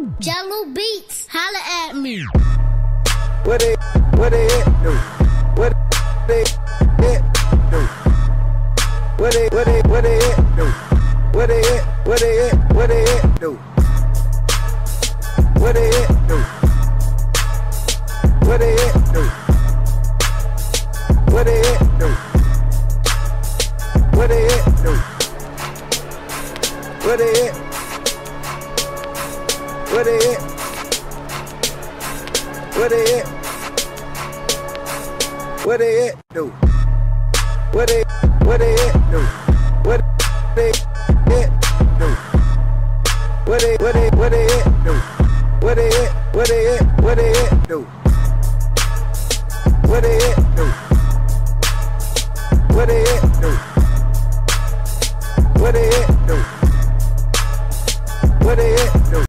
Jello Beats, holla at me. What they, what they it do? What they it do? What they, what they, what they it do? What they it, what they it, what they it do? What they it do? What they it do? What they it do? What they it do? What they it? What they it? What they it? What they it do? What they what they it do? What they it do? What they what they what they it do? What they it what they it what they it do? What they it do? What they it do? What they it do? What they it do?